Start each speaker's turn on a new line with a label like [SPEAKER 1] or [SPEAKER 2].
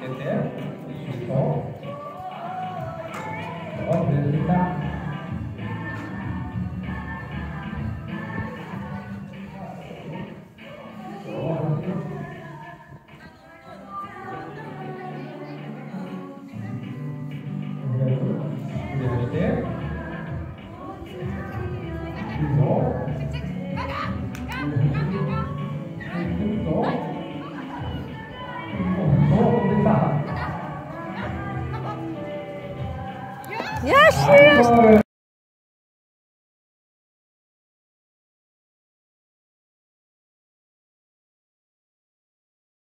[SPEAKER 1] Get there. Oh. Oh, there's the top. Yes, she is.